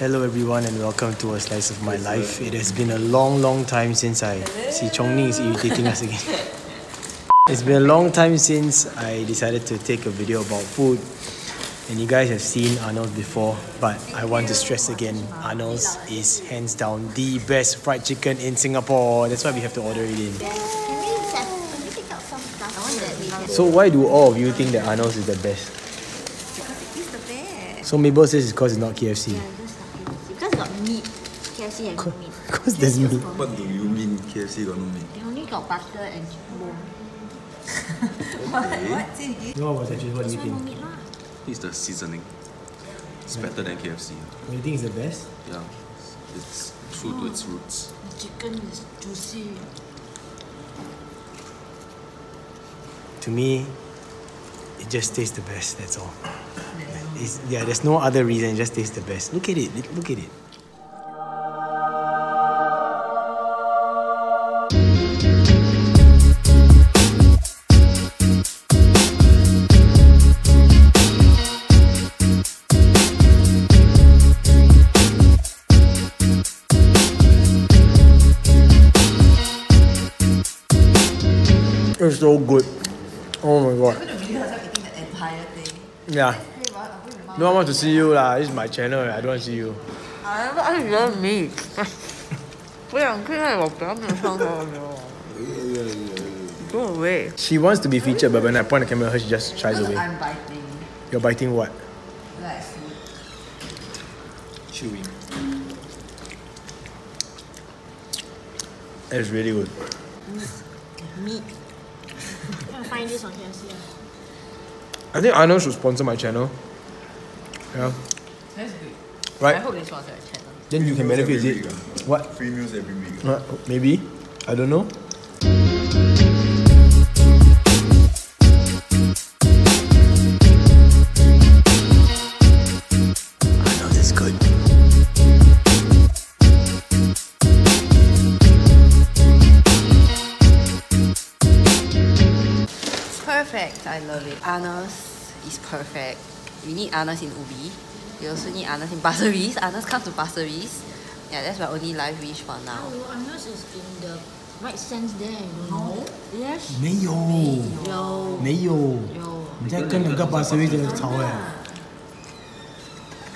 Hello everyone and welcome to a slice of my life. It has been a long, long time since I see Chong Ning is irritating us again. It's been a long time since I decided to take a video about food. And you guys have seen Arnold's before, but I want to stress again, Arnold's is hands down the best fried chicken in Singapore. That's why we have to order it in. Can we can we take out some stuff? I want that. So why do all of you think that Arnold's is the best? Because it is the best. So Mabel says it's because it's not KFC. Yeah, KFC. Because got meat. KFC has no meat. Because there's meat. What do you mean KFC got no meat? They only got butter and bone. No, what actually, what do you one no think? meat lah. It's the seasoning. It's better than KFC. What do you think is the best? Yeah. It's true to its roots. The chicken is juicy. To me, it just tastes the best. That's all. It's, yeah, there's no other reason. It just tastes the best. Look at it. Look at it. It's so good. Oh my god. Yeah. No one wants to see you lah. This is my channel. I don't want to see you. I never asked you meat. 不想看我不要没有上头的哦。Go away. She wants to be featured, but when I point the camera at her, she just shies away. I'm biting. You're biting what? Like food. Chewing. It's really good. Meat. Can I find this on KFC? I think Arnold should sponsor my channel. Yeah. That's good. Right? I Right? hope they sponsor a channel. Then you can benefit every it. week, What? Free meals every week. Uh, maybe. I don't know. perfect. I love it. Arnold's is perfect. We need Arnold's in Ubi. We also need Arnold's in Pasir Anna's Arnold's comes to Pasir Yeah, that's my only life wish for now. Hello, Arnold's is in the right sense there, you know? Yes. 没有。有。没有。有。你在跟两个 Pasir Ris 的人吵哎。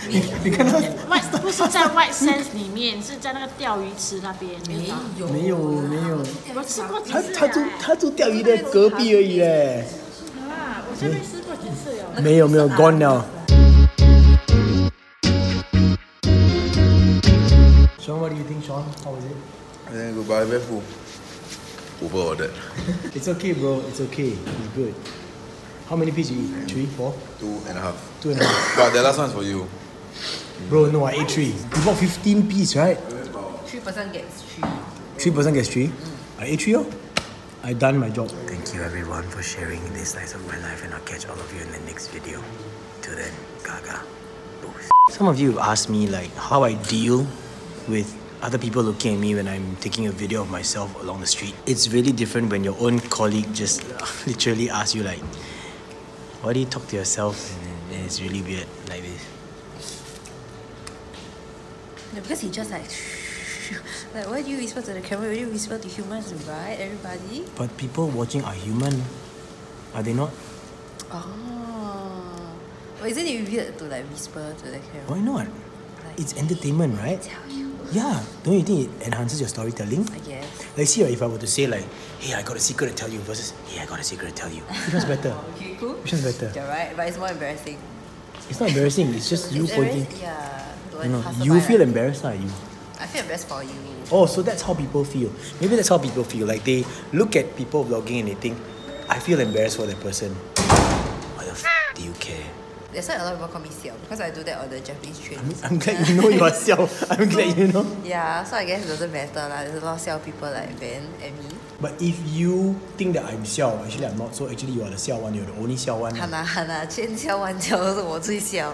你你看他外不是在外 sense 里面，是在那个钓鱼池那边。没有没有没有，我吃过。他他住他住钓鱼的隔壁而已嘞。啊，我这边吃过几次了。没有没有，gone now。Sean, what do you think, Sean? How was it? And then go buy very full. Over ordered. It's okay, bro. It's okay. It's good. How many pieces you eat? Three, four, Two and a half. two and a half. But the last one's for you. Bro, no, I ate three. You bought 15 piece, right? Three person gets three. Three person gets three. I ate three, oh. I done my job. Thank you everyone for sharing this slice of my life and I'll catch all of you in the next video. Till then, gaga. Boost. Some of you have asked me like how I deal with other people looking at me when I'm taking a video of myself along the street. It's really different when your own colleague just literally asks you like, why do you talk to yourself? And then it's really weird like this. No, because he just like, like, why do you whisper to the camera? Why do you whisper to humans, right? Everybody? But people watching are human. Are they not? Oh. But isn't it weird to like whisper to the camera? Why not? It's entertainment, right? Tell you, Yeah. Don't you think it enhances your storytelling? I guess. Like, see, if I were to say like, "Hey, I got a secret to tell you," versus, "Hey, I got a secret to tell you," which one's better? Okay, cool. Which one's better? You're right, but it's more embarrassing. It's not embarrassing. It's just you pointing. Yeah. like, You know, you feel right? embarrassed, lah. You. I feel embarrassed for you. Oh, so that's how people feel. Maybe that's how people feel. Like they look at people vlogging and they think, "I feel embarrassed for that person." Why the f- do you care? That's why a lot of people call me Xiao because I do that on the Japanese train. I'm glad you know yourself. I'm glad you know. Yeah, so I guess it doesn't matter lah. There's a lot of Xiao people like Ben and me. But if you think that I'm xiao, actually I'm not. So actually you are the xiao one. You're the only xiao one. 哈呐哈呐，千敲万敲都是我最笑。